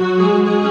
Música